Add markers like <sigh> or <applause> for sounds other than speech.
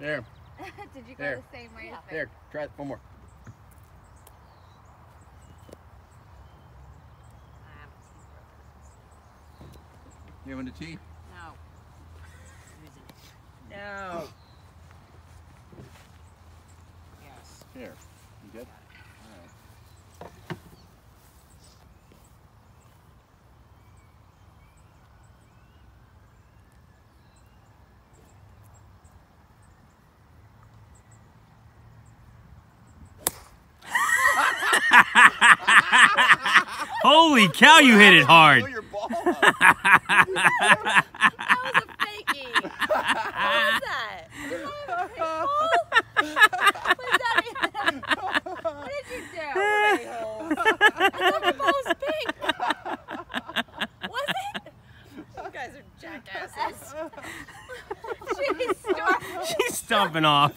There. <laughs> Did you go There. the same way Yeah. as me? There. Try it. One more. You having a tea? No. No. Yes. Here. You good? <laughs> it? You guys are jackasses. <laughs> She's She's stomping off.